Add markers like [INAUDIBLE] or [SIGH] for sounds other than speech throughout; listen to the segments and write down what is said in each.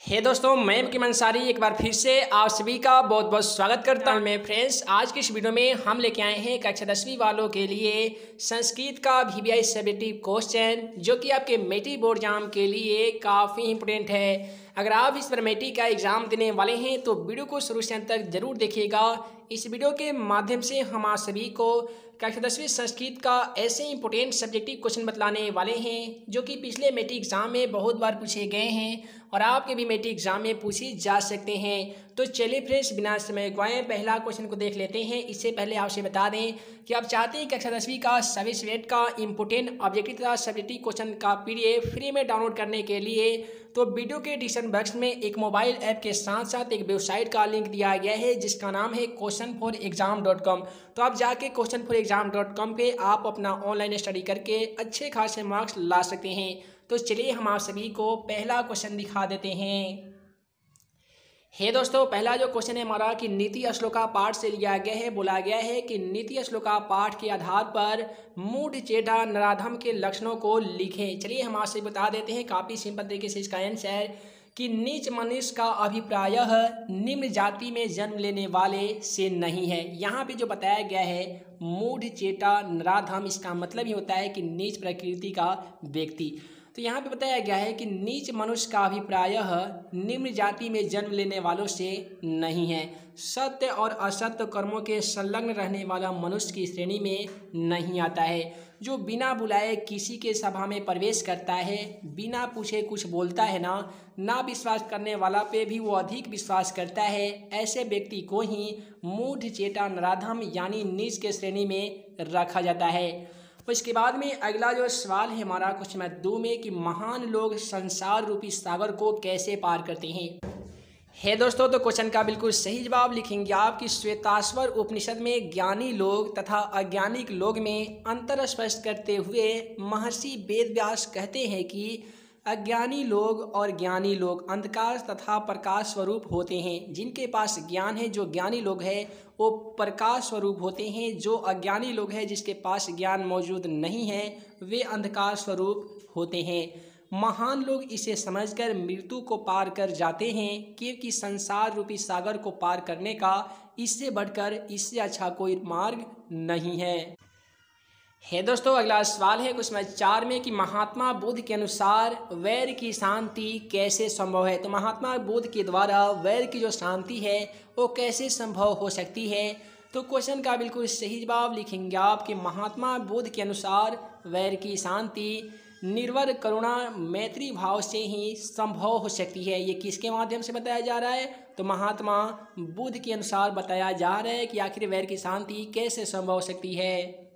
हे दोस्तों मैं मुकीम अंसारी एक बार फिर से आप सभी का बहुत बहुत स्वागत करता हूँ। मैं फ्रेंड्स आज की इस वीडियो में हम लेके आए हैं कक्षा दसवीं वालों के लिए संस्कृत का V V I subjective question जो कि आपके मेटी बोर्ड एग्ज़ाम के लिए काफ़ी इंपोर्टेंट है। अगर आप इस पर मेटी का एग्ज़ाम देने वाले हैं तो वीडियो को शुरू से अंत तक ज़रूर देखिएगा। इस वीडियो के माध्यम से हम आप सभी को कक्षा दसवीं संस्कृत का ऐसे इंपोर्टेंट सब्जेक्टिव क्वेश्चन बतलाने वाले हैं, जो कि पिछले मेट्रिक एग्ज़ाम में बहुत बार पूछे गए हैं और आपके भी मेट्रिक एग्ज़ाम में पूछे जा सकते हैं। तो चलिए फ्रेंड्स, बिना समय गवाएँ पहला क्वेश्चन को देख लेते हैं। इससे पहले आपसे बता दें कि आप चाहते हैं कक्षा दसवीं का सभी सब्जेक्ट का इंपोर्टेंट ऑब्जेक्टिव तथा सब्जेक्टिव क्वेश्चन का पी फ्री में डाउनलोड करने के लिए तो वीडियो के डिस्क्रिप्शन बॉक्स में एक मोबाइल ऐप के साथ साथ एक वेबसाइट का लिंक दिया गया है, जिसका नाम है question for exam dot com तो आप जाके question for exam dot com पर आप अपना ऑनलाइन स्टडी करके अच्छे खासे मार्क्स ला सकते हैं। तो चलिए हम आप सभी को पहला क्वेश्चन दिखा देते हैं। हे दोस्तों, पहला जो क्वेश्चन है हमारा कि नीति श्लोका पाठ से लिया गया है, बोला गया है कि नीति श्लोका पाठ के आधार पर मूड चेटा, नराधम के लक्षणों को लिखें। चलिए हम आपसे बता देते हैं, काफ़ी सिंपल तरीके से इसका आंसर कि नीच मनुष्य का अभिप्राय निम्न जाति में जन्म लेने वाले से नहीं है। यहाँ पे जो बताया गया है, मूढ़, चेटा, नराधम, इसका मतलब ही होता है कि नीच प्रकृति का व्यक्ति। तो यहाँ पे बताया गया है कि नीच मनुष्य का अभिप्राय निम्न जाति में जन्म लेने वालों से नहीं है। सत्य और असत्य कर्मों के संलग्न रहने वाला मनुष्य की श्रेणी में नहीं आता है। जो बिना बुलाए किसी के सभा में प्रवेश करता है, बिना पूछे कुछ बोलता है ना ना विश्वास करने वाला पे भी वो अधिक विश्वास करता है। ऐसे व्यक्ति को ही मूढ़ चेता नराधम यानी नीच के श्रेणी में रखा जाता है। इसके बाद में अगला जो सवाल है हमारा क्वेश्चन दो में कि महान लोग संसार रूपी सागर को कैसे पार करते हैं? है दोस्तों तो क्वेश्चन का बिल्कुल सही जवाब लिखेंगे आप कि श्वेताश्वर उपनिषद में ज्ञानी लोग तथा अज्ञानिक लोग में अंतर स्पष्ट करते हुए महर्षि वेद व्यास कहते हैं कि अज्ञानी लोग और ज्ञानी लोग अंधकार तथा प्रकाश स्वरूप होते हैं। जिनके पास ज्ञान है, जो ज्ञानी लोग हैं, वो प्रकाश स्वरूप होते हैं। जो अज्ञानी लोग हैं, जिसके पास ज्ञान मौजूद नहीं है, वे अंधकार स्वरूप होते हैं। महान लोग इसे समझकर मृत्यु को पार कर जाते हैं, क्योंकि संसार रूपी सागर को पार करने का इससे बढ़कर इससे अच्छा कोई मार्ग नहीं है। है दोस्तों, अगला सवाल है कुछ चार में कि महात्मा बुद्ध के अनुसार वैर की शांति कैसे संभव है? तो महात्मा बुद्ध के द्वारा वैर की जो शांति है, वो कैसे संभव हो सकती है? तो क्वेश्चन का बिल्कुल सही जवाब लिखेंगे आप कि महात्मा बुद्ध के अनुसार वैर की शांति निर्वर करुणा मैत्री भाव से ही संभव हो सकती है। ये किसके माध्यम से बताया जा रहा है? तो महात्मा बुद्ध के अनुसार बताया जा रहा है कि आखिर वैर की शांति कैसे संभव हो सकती है।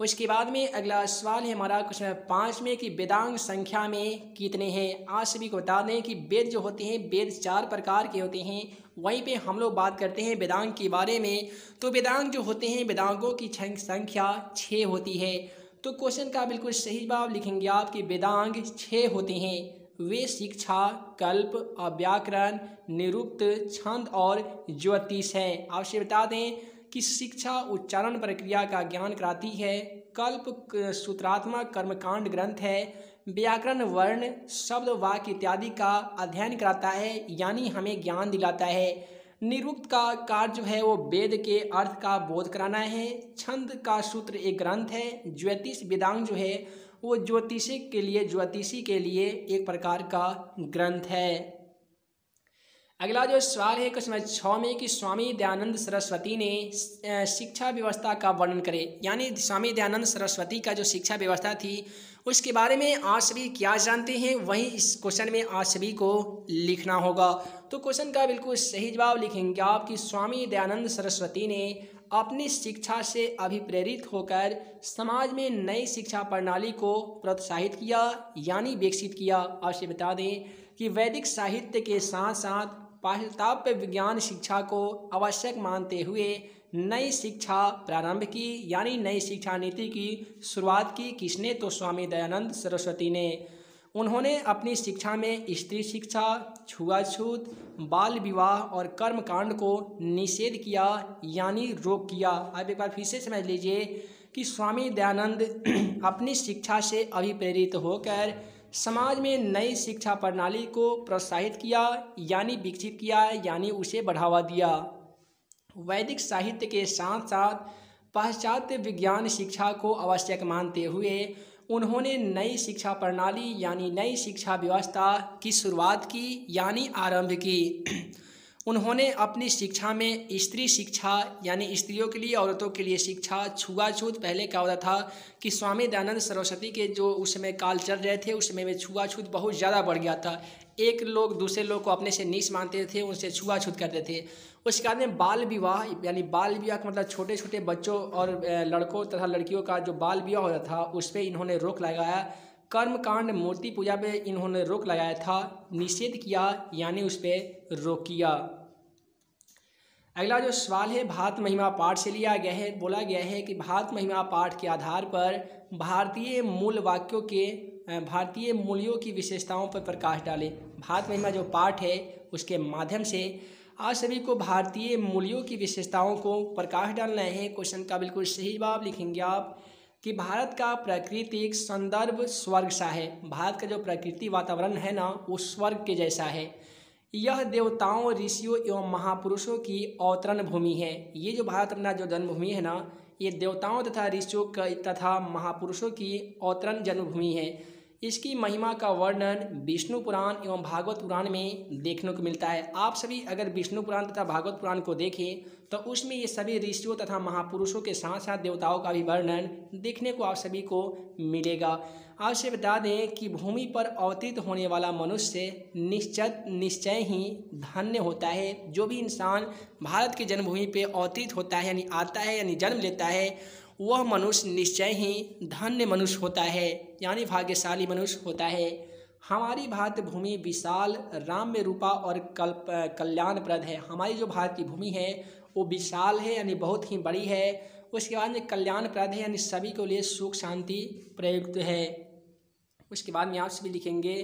उसके बाद में अगला सवाल है हमारा क्वेश्चन पाँच में कि वेदांग संख्या में कितने हैं? आज सभी को बता दें कि वेद जो होते हैं, वेद चार प्रकार के होते हैं। वहीं पे हम लोग बात करते हैं वेदांग के बारे में। तो वेदांग जो होते हैं, वेदांगों की संख्या छः होती है। तो क्वेश्चन का बिल्कुल सही जवाब लिखेंगे आप कि वेदांग छः होते हैं। वे शिक्षा, कल्प, अव्याकरण, निरुक्त, छंद और ज्योतिष हैं। आपसे बता दें कि शिक्षा उच्चारण प्रक्रिया का ज्ञान कराती है। कल्प सूत्रात्मक कर्मकांड ग्रंथ है। व्याकरण, वर्ण, शब्द, वाक्य इत्यादि का अध्ययन कराता है। यानी हमें ज्ञान दिलाता है। निरुक्त का कार्य जो है वो वेद के अर्थ का बोध कराना है। छंद का सूत्र एक ग्रंथ है। ज्योतिष वेदांग जो है वो ज्योतिषी के लिए, ज्योतिषी के लिए एक प्रकार का ग्रंथ है। अगला जो सवाल है, क्वेश्चन छः में कि स्वामी दयानंद सरस्वती ने शिक्षा व्यवस्था का वर्णन करे। यानी स्वामी दयानंद सरस्वती का जो शिक्षा व्यवस्था थी उसके बारे में आज सभी क्या जानते हैं, वही इस क्वेश्चन में आज सभी को लिखना होगा। तो क्वेश्चन का बिल्कुल सही जवाब लिखेंगे आप कि स्वामी दयानंद सरस्वती ने अपनी शिक्षा से अभिप्रेरित होकर समाज में नई शिक्षा प्रणाली को प्रोत्साहित किया, यानी विकसित किया। आपसे बता दें कि वैदिक साहित्य के साथ साथ पाश्चात्य विज्ञान शिक्षा को आवश्यक मानते हुए नई शिक्षा प्रारंभ की, यानी नई शिक्षा नीति की शुरुआत की किसने? तो स्वामी दयानंद सरस्वती ने। उन्होंने अपनी शिक्षा में स्त्री शिक्षा छुआछूत बाल विवाह और कर्म कांड को निषेध किया, यानी रोक किया। अब एक बार फिर से समझ लीजिए कि स्वामी दयानंद [CLEARS THROAT] अपनी शिक्षा से अभिप्रेरित होकर समाज में नई शिक्षा प्रणाली को प्रोत्साहित किया, यानी विकसित किया, यानी उसे बढ़ावा दिया। वैदिक साहित्य के साथ साथ पाश्चात्य विज्ञान शिक्षा को आवश्यक मानते हुए उन्होंने नई शिक्षा प्रणाली, यानी नई शिक्षा व्यवस्था की शुरुआत की, यानी आरंभ की। उन्होंने अपनी शिक्षा में स्त्री शिक्षा, यानी स्त्रियों के लिए, औरतों के लिए शिक्षा, छुआछूत पहले क्या होता था कि स्वामी दयानंद सरस्वती के जो उस समय काल चल रहे थे, उस समय में छुआछूत बहुत ज़्यादा बढ़ गया था। एक लोग दूसरे लोग को अपने से नीच मानते थे, उनसे छुआछूत करते थे। उसके बाद में बाल विवाह, यानी बाल विवाह का मतलब छोटे छोटे बच्चों और लड़कों तथा लड़कियों का जो बाल विवाह होता था, उस पर इन्होंने रोक लगाया। कर्म कांड मूर्ति पूजा पे इन्होंने रोक लगाया था, निषेध किया, यानी उस पर रोक किया अगला जो सवाल है, भारत महिमा पाठ से लिया गया है, बोला गया है कि भारत महिमा पाठ के आधार पर भारतीय मूल वाक्यों के भारतीय मूल्यों की विशेषताओं पर प्रकाश डालें। भारत महिमा जो पाठ है, उसके माध्यम से आज सभी को भारतीय मूल्यों की विशेषताओं को प्रकाश डालना है। क्वेश्चन का बिल्कुल सही जवाब लिखेंगे आप। कि भारत का प्राकृतिक संदर्भ स्वर्ग सा है। भारत का जो प्रकृति वातावरण है ना, वो स्वर्ग के जैसा है। यह देवताओं, ऋषियों एवं महापुरुषों की अवतरण भूमि है। ये जो भारत अपना जो जन्मभूमि है ना, ये देवताओं तथा ऋषियों का तथा महापुरुषों की अवतरण जन्मभूमि है। इसकी महिमा का वर्णन विष्णु पुराण एवं भागवत पुराण में देखने को मिलता है। आप सभी अगर विष्णु पुराण तथा भागवत पुराण को देखें तो उसमें ये सभी ऋषियों तथा महापुरुषों के साथ साथ देवताओं का भी वर्णन देखने को आप सभी को मिलेगा। आपसे बता दें कि भूमि पर अवतरित होने वाला मनुष्य निश्चित, निश्चय ही धन्य होता है। जो भी इंसान भारत की जन्मभूमि पर अवतरित होता है, यानी आता है, यानी जन्म लेता है वह मनुष्य निश्चय ही धन्य मनुष्य होता है, यानी भाग्यशाली मनुष्य होता है। हमारी भारत भूमि विशाल, राम्य रूपा और कल्प, कल्याणप्रद है। हमारी जो भारत की भूमि है, वो विशाल है यानी बहुत ही बड़ी है। उसके बाद में कल्याणप्रद है यानी सभी के लिए सुख शांति प्रयुक्त है। उसके बाद में आप सभी लिखेंगे,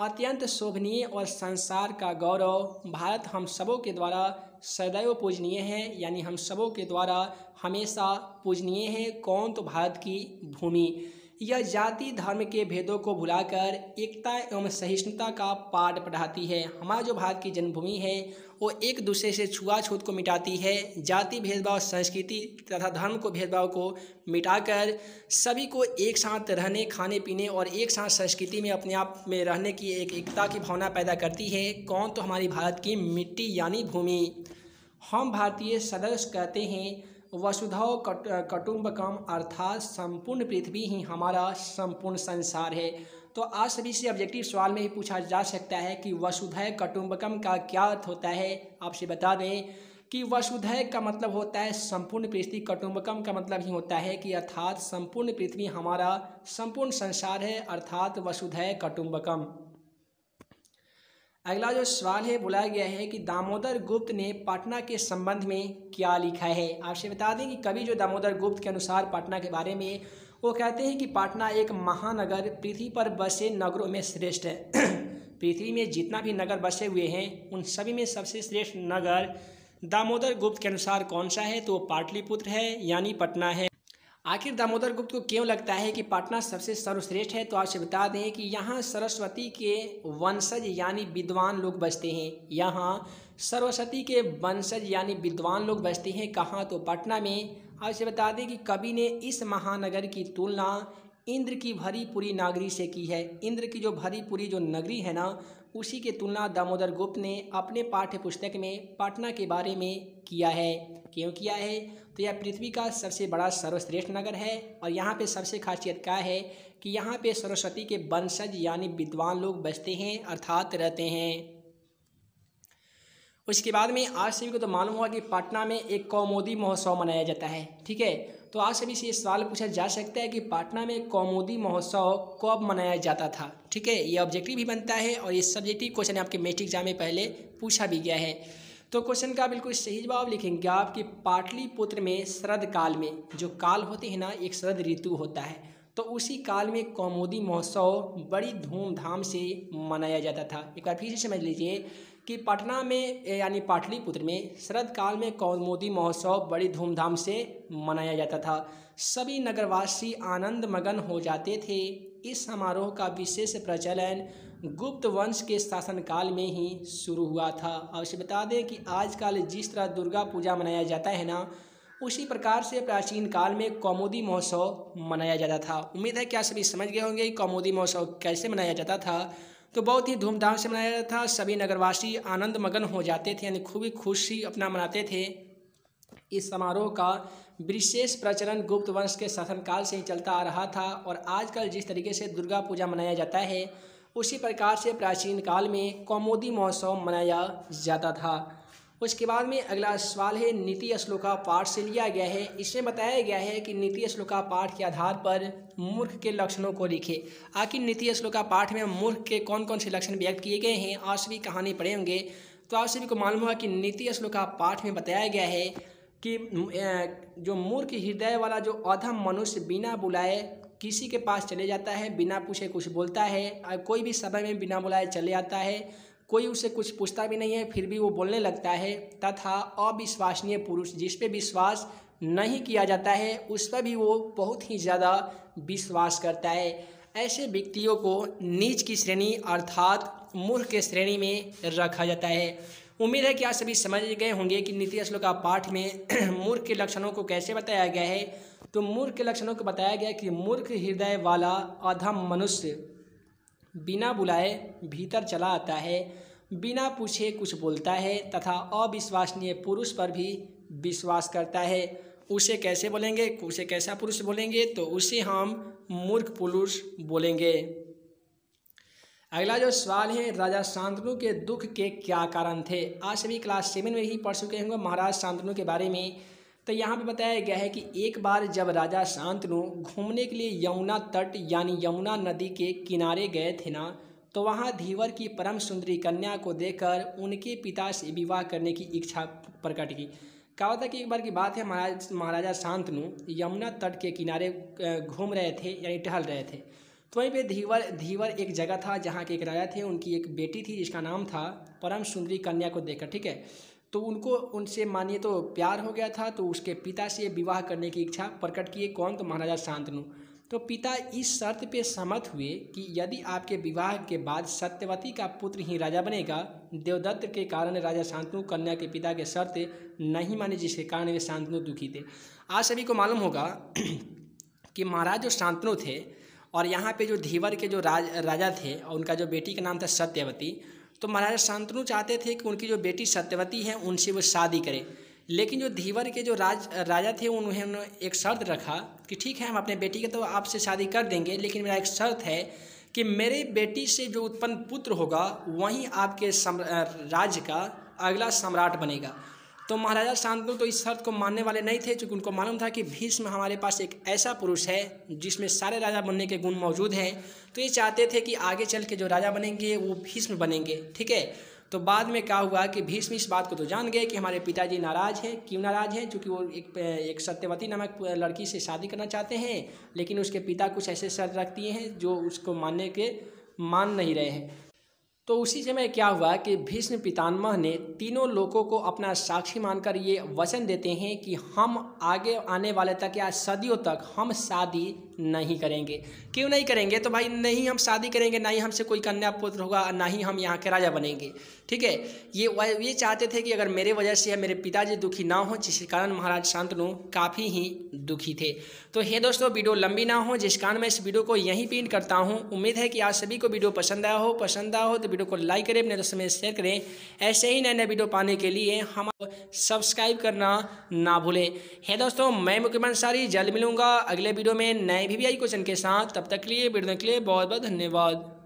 अत्यंत शोभनीय और संसार का गौरव भारत हम सबों के द्वारा सदैव पूजनीय है, यानी हम सबों के द्वारा हमेशा पूजनीय है कौन तो भारत की भूमि। यह जाति, धर्म के भेदों को भुलाकर एकता एवं सहिष्णुता का पाठ पढ़ाती है। हमारा जो भारत की जन्मभूमि है, वो एक दूसरे से छुआछूत को मिटाती है। जाति भेदभाव, संस्कृति तथा धर्म को भेदभाव को मिटाकर सभी को एक साथ रहने, खाने, पीने और एक साथ संस्कृति में अपने आप में रहने की एक एकता की भावना पैदा करती है। कौन तो हमारी भारत की मिट्टी यानी भूमि? हम भारतीय सदस्य कहते हैं वसुधव कट कटुम्बकम अर्थात संपूर्ण पृथ्वी ही हमारा संपूर्ण संसार है। तो आज सभी से ऑब्जेक्टिव सवाल में ही पूछा जा सकता है कि वसुधैव कटुम्बकम का क्या अर्थ होता है। आपसे बता दें कि वसुधैव का मतलब होता है संपूर्ण पृथ्वी कटुम्बकम का मतलब ही होता है कि अर्थात संपूर्ण पृथ्वी हमारा संपूर्ण संसार है, अर्थात वसुधैव कटुम्बकम अगला जो सवाल है, बुलाया गया है कि दामोदर गुप्त ने पटना के संबंध में क्या लिखा है? आपसे बता दें कि कवि जो दामोदर गुप्त के अनुसार पटना के बारे में, वो कहते हैं कि पटना एक महानगर, पृथ्वी पर बसे नगरों में श्रेष्ठ है। [CLEARS THROAT] पृथ्वी में जितना भी नगर बसे हुए हैं, उन सभी में सबसे श्रेष्ठ नगर दामोदर गुप्त के अनुसार कौन सा है? तो वो पाटलिपुत्र है, यानी पटना है। आखिर दामोदर गुप्त को क्यों लगता है कि पटना सबसे सर्वश्रेष्ठ है? तो आपसे बता दें कि यहाँ सरस्वती के वंशज यानी विद्वान लोग बसते हैं। यहाँ सरस्वती के वंशज यानी विद्वान लोग बसते हैं। कहाँ? तो पटना में। आपसे बता दें कि कवि ने इस महानगर की तुलना इंद्र की भरी पूरी नागरी से की है। इंद्र की जो भरी पूरी जो नगरी है ना, उसी की तुलना दामोदर गुप्त ने अपने पाठ्य पुस्तक में पटना के बारे में किया है। क्यों किया है? तो यह पृथ्वी का सबसे बड़ा सर्वश्रेष्ठ नगर है और यहाँ पे सबसे खासियत क्या है कि यहाँ पे सरस्वती के वंशज यानी विद्वान लोग बसते हैं, अर्थात रहते हैं। उसके बाद में आज सभी को तो मालूम हुआ कि पटना में एक कौमोदी महोत्सव मनाया जाता है, ठीक है? तो आज सभी से ये सवाल पूछा जा सकता है कि पटना में कौमोदी महोत्सव कब मनाया जाता था? ठीक है, ये ऑब्जेक्टिव भी बनता है और ये सब्जेक्टिव क्वेश्चन आपके मेट्रिक एग्ज़ाम में पहले पूछा भी गया है। तो क्वेश्चन का बिल्कुल सही जवाब लिखेंगे आप कि पाटलिपुत्र में शरद काल में, जो काल होते हैं ना, एक शरद ऋतु होता है। तो उसी काल में कौमोदी महोत्सव बड़ी धूमधाम से मनाया जाता था। एक बार फिर से समझ लीजिए कि पटना में यानी पाटलिपुत्र में शरद काल में कौमोदी महोत्सव बड़ी धूमधाम से मनाया जाता था? सभी नगरवासी आनंद मगन हो जाते थे। इस समारोह का विशेष प्रचलन गुप्त वंश के शासनकाल में ही शुरू हुआ था। अवश्य बता दें कि आजकल जिस तरह दुर्गा पूजा मनाया जाता है ना, उसी प्रकार से प्राचीन काल में कौमुदी महोत्सव मनाया जाता था। उम्मीद है कि आप सभी समझ गए होंगे कौमुदी महोत्सव कैसे मनाया जाता था। तो बहुत ही धूमधाम से मनाया जाता था। सभी नगरवासी आनंद मगन हो जाते थे, यानी खूब ही खुशी अपना मनाते थे। इस समारोह का विशेष प्रचलन गुप्त वंश के शासनकाल से ही चलता आ रहा था और आजकल जिस तरीके से दुर्गा पूजा मनाया जाता है, उसी प्रकार से प्राचीन काल में कौमोदी महोत्सव मनाया जाता था। उसके बाद में अगला सवाल है, नीति श्लोका पाठ से लिया गया है। इसमें बताया गया है कि नीति श्लोका पाठ के आधार पर मूर्ख के लक्षणों को लिखे। आखिर नीति श्लोका पाठ में मूर्ख के कौन कौन से लक्षण व्यक्त किए गए हैं आप सभी कहानी पढ़े होंगे। तो आप सभी को मालूम हुआ कि नीति श्लोका पाठ में बताया गया है कि जो मूर्ख हृदय वाला जो अधम मनुष्य बिना बुलाए किसी के पास चले जाता है, बिना पूछे कुछ बोलता है कोई भी समय में बिना बुलाए चले आता है कोई उसे कुछ पूछता भी नहीं है, फिर भी वो बोलने लगता है, तथा अविश्वसनीय पुरुष जिस पे विश्वास नहीं किया जाता है, उस पर भी वो बहुत ही ज़्यादा विश्वास करता है। ऐसे व्यक्तियों को नीच की श्रेणी अर्थात मूर्ख के श्रेणी में रखा जाता है। उम्मीद है कि आप सभी समझ गए होंगे कि नीति श्लोक का पाठ में [CLEARS THROAT] मूर्ख के लक्षणों को कैसे बताया गया है। तो मूर्ख के लक्षणों को बताया गया कि मूर्ख हृदय वाला अधम मनुष्य बिना बुलाए भीतर चला आता है, बिना पूछे कुछ बोलता है तथा अविश्वसनीय पुरुष पर भी विश्वास करता है। उसे कैसे बोलेंगे? उसे कैसा पुरुष बोलेंगे? तो उसे हम मूर्ख पुरुष बोलेंगे। अगला जो सवाल है, राजा शांतनु के दुख के क्या कारण थे? आज सभी क्लास सेवन में ही पढ़ चुके होंगे। महाराज शांतनु के बारे में तो यहाँ पे बताया गया है कि एक बार जब राजा शांतनु घूमने के लिए यमुना तट यानी यमुना नदी के किनारे गए थे ना तो वहाँ धीवर की परम सुंदरी कन्या को देखकर उनके पिता से विवाह करने की इच्छा प्रकट की। कहा था कि एक बार की बात है, महाराज, महाराजा शांतनु यमुना तट के किनारे घूम रहे थे यानी टहल रहे थे। तो वहीं पे धीवर धीवर एक जगह था जहाँ के एक राजा थे, उनकी एक बेटी थी जिसका नाम था परम सुंदरी कन्या को देखकर, ठीक है? तो उनको, उनसे मानिए तो प्यार हो गया था तो उसके पिता से विवाह करने की इच्छा प्रकट किए कौन? तो महाराजा शांतनु। तो पिता इस शर्त पे सहमत हुए कि यदि आपके विवाह के बाद सत्यवती का पुत्र ही राजा बनेगा, देवदत्त के कारण राजा शांतनु कन्या के पिता के शर्त नहीं माने, जिसके कारण वे शांतनु दुखी थे। आज सभी को मालूम होगा [CLEARS THROAT] कि महाराज जो शांतनु थे, और यहाँ पे जो धीवर के जो राज, राजा थे, और उनका जो बेटी का नाम था सत्यवती तो महाराजा शांतनु चाहते थे कि उनकी जो बेटी सत्यवती है, उनसे वो शादी करें। लेकिन जो धीवर के जो राज, राजा थे, उन्होंने एक शर्त रखा कि ठीक है, हम अपने बेटी के तो आपसे शादी कर देंगे, लेकिन मेरा एक शर्त है कि मेरे बेटी से जो उत्पन्न पुत्र होगा, वहीं आपके राज्य का अगला सम्राट बनेगा। तो महाराजा शांतनु तो इस शर्त को मानने वाले नहीं थे, क्योंकि उनको मालूम था कि भीष्म हमारे पास एक ऐसा पुरुष है, जिसमें सारे राजा बनने के गुण मौजूद हैं। तो ये चाहते थे कि आगे चल के जो राजा बनेंगे, वो भीष्म बनेंगे, ठीक है? तो बाद में क्या हुआ कि भीष्म इस बात को तो जान गए कि हमारे पिताजी नाराज़ हैं। क्यों नाराज़ हैं? क्योंकि वो एक एक सत्यवती नामक लड़की से शादी करना चाहते हैं, लेकिन उसके पिता कुछ ऐसे शर्त रखती हैं, जो उसको मानने के मान नहीं रहे हैं। तो उसी समय क्या हुआ कि भीष्म पितामह ने तीनों लोगों को अपना साक्षी मानकर ये वचन देते हैं कि हम आगे आने वाले तक या सदियों तक हम शादी नहीं करेंगे। क्यों नहीं करेंगे? तो भाई नहीं हम शादी करेंगे, ना ही हमसे कोई कन्या पुत्र होगा, ना ही हम यहाँ के राजा बनेंगे। ठीक है? ये ये चाहते थे कि अगर मेरे वजह से मेरे पिताजी दुखी ना हो जिसके कारण महाराज शांतनु काफ़ी ही दुखी थे। तो हे दोस्तों, वीडियो लंबी ना हो, जिस कारण मैं इस वीडियो को यहीं पिन करता हूँ। उम्मीद है कि आप सभी को वीडियो पसंद आया हो। पसंद आया हो तो वीडियो को लाइक करें, अपने दोस्तों में शेयर करें। ऐसे ही नए नए वीडियो पाने के लिए हम सब्सक्राइब करना ना भूलें। हे दोस्तों, मैं मुख्यमंत्री जल्द मिलूँगा अगले वीडियो में नए वी क्वेश्चन के साथ तब तक के लिए बिड़ने के लिए बहुत बहुत धन्यवाद।